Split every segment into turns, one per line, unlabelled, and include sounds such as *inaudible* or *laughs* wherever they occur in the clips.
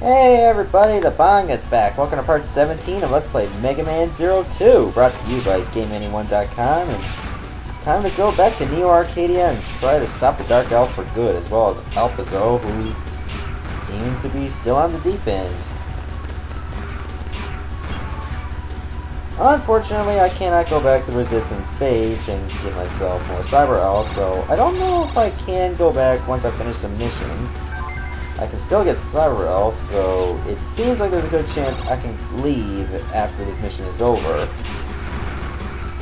Hey everybody, the Bong is back. Welcome to part 17 of Let's Play Mega Man Zero Two, brought to you by GameAnyone.com, and it's time to go back to Neo Arcadia and try to stop the Dark Elf for good, as well as Elpizo, who seems to be still on the deep end. Unfortunately, I cannot go back to Resistance Base and give myself more Cyber Elf, so I don't know if I can go back once I finish the mission. I can still get Cyber Elf, so it seems like there's a good chance I can leave after this mission is over.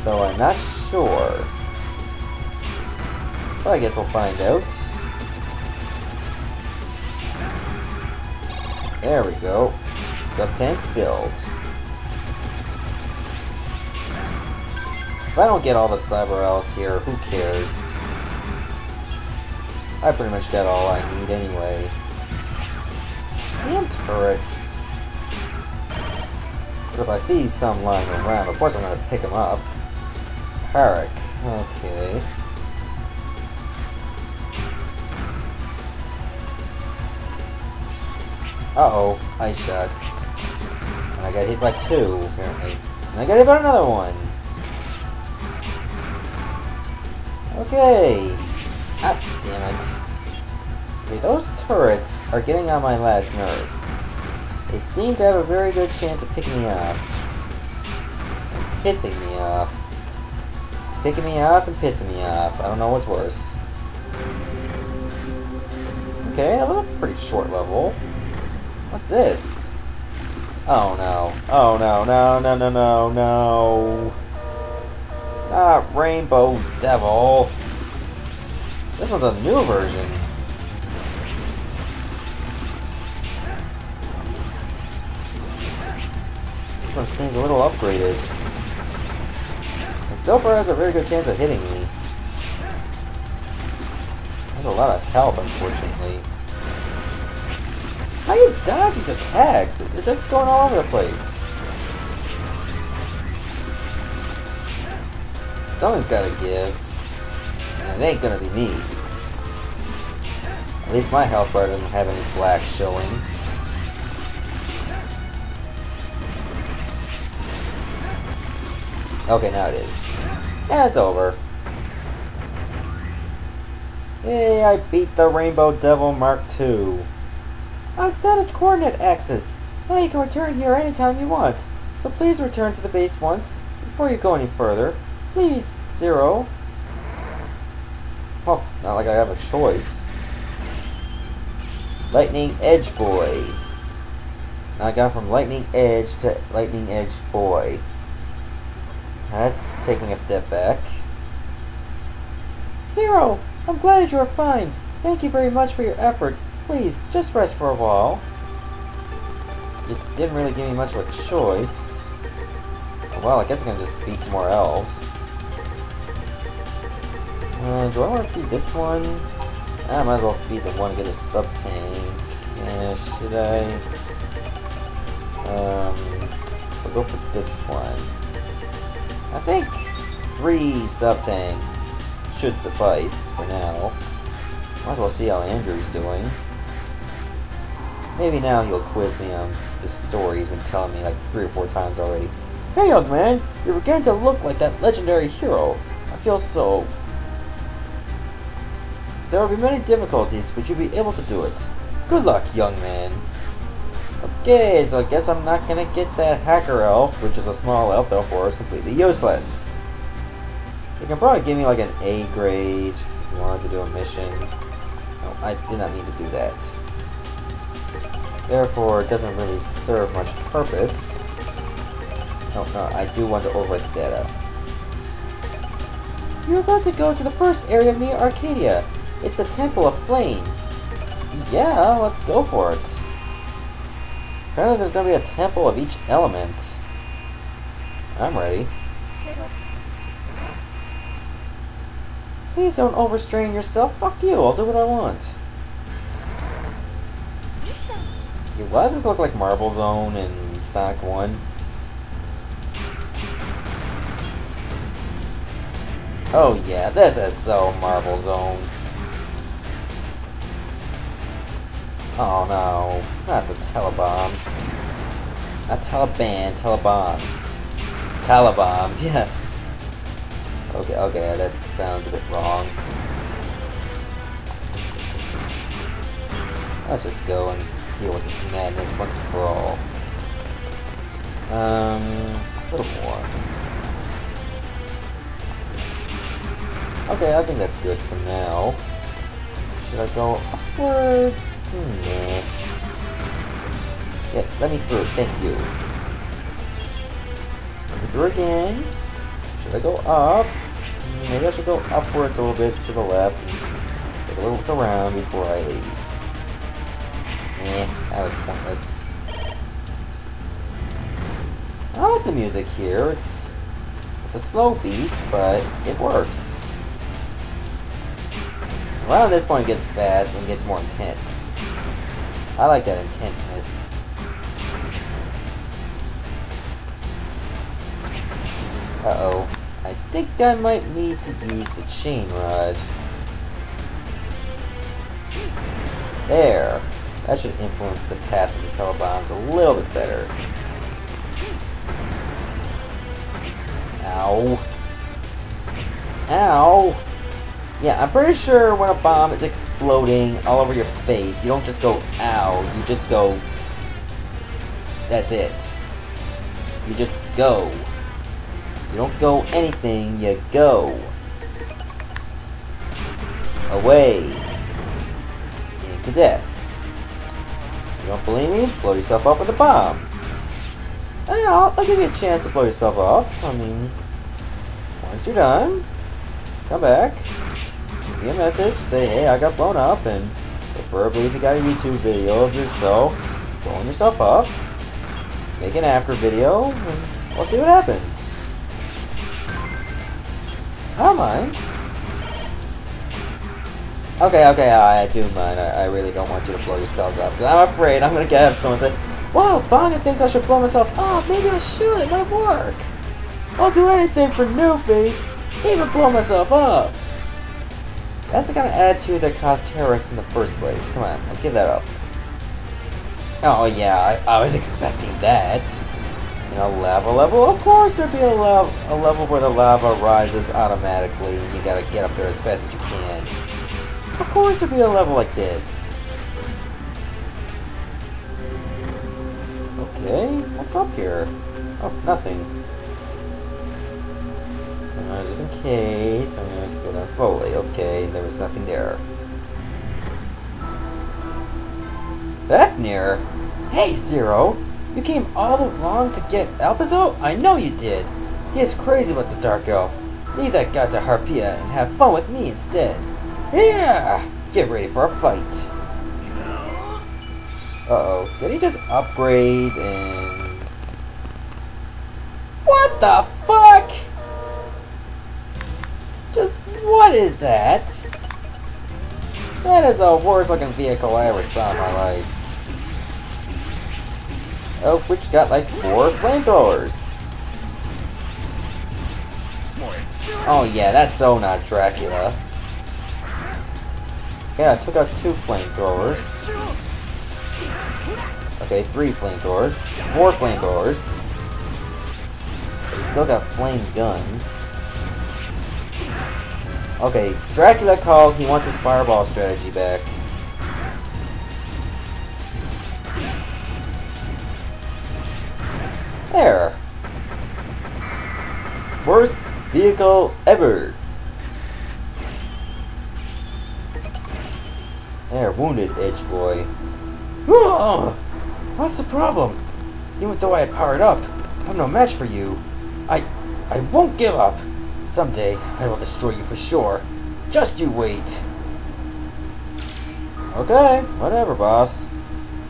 Though I'm not sure. But I guess we'll find out. There we go. Sub-tank filled. If I don't get all the Cyber Elves here, who cares? I pretty much got all I need anyway. Damn turrets. But if I see some lying around, of course I'm gonna pick them up. Harak. Okay. Uh-oh. Ice shots. And I got hit by two, apparently. And I got hit by another one. Okay. Ah, damn it. Those turrets are getting on my last nerve. They seem to have a very good chance of picking me up. And pissing me off. Picking me up and pissing me off. I don't know what's worse. Okay, that was a pretty short level. What's this? Oh no. Oh no, no, no, no, no, no. Not Rainbow Devil. This one's a new version. This seems a little upgraded. And so far has a very good chance of hitting me. Has a lot of health, unfortunately. How do you dodge these attacks? They're just going all over the place. Something's gotta give. And it ain't gonna be me. At least my health bar doesn't have any black showing. Okay, now it is. Yeah, it's over. Yay, I beat the Rainbow Devil Mark II. I've set a coordinate axis. Now you can return here anytime you want. So please return to the base once, before you go any further. Please, Zero. Well, not like I have a choice. Lightning Edge Boy. I got from Lightning Edge to Lightning Edge Boy. That's taking a step back. Zero! I'm glad you're fine. Thank you very much for your effort. Please, just rest for a while. It didn't really give me much of a choice. Well, I guess I'm gonna just beat some more elves. Uh, do I want to feed this one? I might as well feed the one to get a sub-tank. Yeah, should I? Um, I'll go for this one. I think three sub-tanks should suffice for now. Might as well see how Andrew's doing. Maybe now he'll quiz me on the story he's been telling me like three or four times already. Hey young man, you're beginning to look like that legendary hero. I feel so there will be many difficulties, but you'll be able to do it. Good luck, young man. Okay, so I guess I'm not gonna get that hacker elf, which is a small elf, therefore is completely useless. You can probably give me like an A grade if you wanted to do a mission. No, I did not mean to do that. Therefore, it doesn't really serve much purpose. No, no, I do want to overwrite the data. You're about to go to the first area of Neo Arcadia. It's the Temple of Flame. Yeah, let's go for it. Apparently there's gonna be a temple of each element. I'm ready. Please don't overstrain yourself. Fuck you, I'll do what I want. Why does this look like Marble Zone in Sonic 1? Oh yeah, this is so Marble Zone. Oh no, not the Talibombs. Not Taliban, Talibans. Talibombs, *laughs* yeah. Okay, okay, that sounds a bit wrong. Let's just go and deal with this madness once and for all. Um, a little more. Okay, I think that's good for now. Should I go upwards? Nah. Yeah, let me through. Thank you. Let me through again. Should I go up? Maybe I should go upwards a little bit to the left. Take a little look around before I leave. Eh, that was pointless. I like the music here. It's it's a slow beat, but it works. Around this point it gets fast and gets more intense. I like that intenseness. Uh-oh. I think I might need to use the chain rod. There. That should influence the path of these hellbombs a little bit better. Ow. Ow! Yeah, I'm pretty sure when a bomb is exploding all over your face, you don't just go, ow, you just go, that's it. You just go. You don't go anything, you go. Away. Into death. You don't believe me? Blow yourself up with a bomb. I'll, I'll give you a chance to blow yourself up. I mean, once you're done, come back me a message, say, hey, I got blown up, and preferably you got a YouTube video of yourself blowing yourself up, make an after video, and we'll see what happens. I don't mind. Okay, okay, I, I do mind. I, I, really don't want you to blow yourselves up. I'm afraid I'm gonna get someone say, Wow, Bonga thinks I should blow myself up. Maybe I should. It might work. I'll do anything for Newfie. Even blow myself up. That's the kind of attitude that caused terrorists in the first place. Come on, I'll give that up. Oh yeah, I, I was expecting that. You know, lava level? Of course there'd be a, level, a level where the lava rises automatically you gotta get up there as fast as you can. Of course there'd be a level like this. Okay, what's up here? Oh, nothing. Uh, just in case, I'm gonna just go down slowly. Okay, there was nothing there. Fefnir? Hey, Zero! You came all along to get Elpizo? I know you did! He is crazy about the Dark Elf. Leave that guy to Harpuia and have fun with me instead. Yeah! Get ready for a fight. Uh-oh. Did he just upgrade and... What the What is that? That is the worst looking vehicle I ever saw in my life. Oh, which got like four flamethrowers. Oh yeah, that's so not Dracula. Yeah, I took out two flamethrowers. Okay, three flamethrowers. Four flamethrowers. But still got flame guns. Okay, Dracula called. He wants his fireball strategy back. There. Worst vehicle ever. There, wounded Edge Boy. What's the problem? Even though I powered up, I'm no match for you. I, I won't give up. Someday, I will destroy you for sure. Just you wait. Okay, whatever, boss.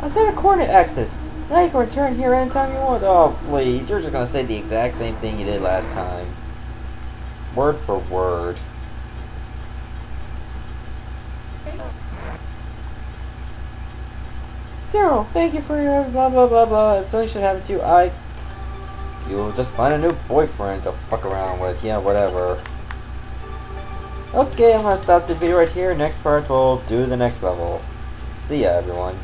I set a coordinate access. Now you can return here anytime you want. Oh, please. You're just to say the exact same thing you did last time. Word for word. Zero, thank you for your blah blah blah blah. Something should happen to you, I You'll just find a new boyfriend to fuck around with. Yeah, whatever. Okay, I'm gonna stop the video right here. Next part, we'll do the next level. See ya, everyone.